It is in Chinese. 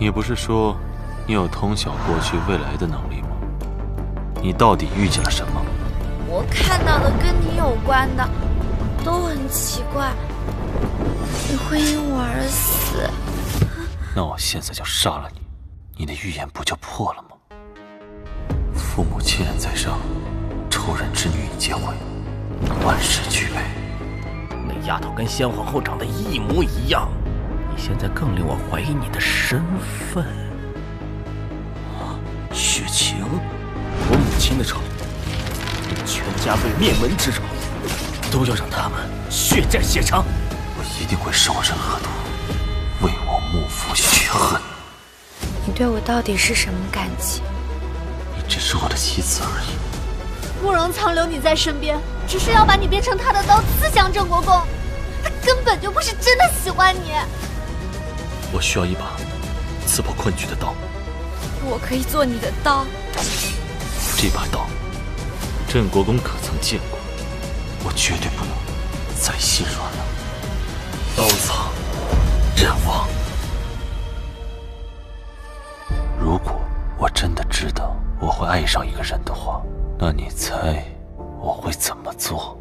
你不是说你有通晓过去未来的能力吗？你到底遇见了什么？我看到的跟你有关的都很奇怪，你会因我而死。那我现在就杀了你，你的预言不就破了吗？父母亲人在上，仇人之女已结婚，万事俱备。那丫头跟先皇后长得一模一样，你现在更令我怀疑你的身份。雪晴，我母亲的仇，全家被灭门之仇，都要让他们血债血偿。我一定会受人恶毒，为我幕府雪恨。你对我到底是什么感情？你只是我的妻子而已。慕容苍留你在身边，只是要把你变成他的刀刺向郑国公。他根本就不是真的喜欢你。我需要一把刺破困局的刀。我可以做你的刀。这把刀，镇国公可曾见过？我绝对不能再心软了。刀藏人亡。如果我真的知道我会爱上一个人的话，那你猜我会怎么做？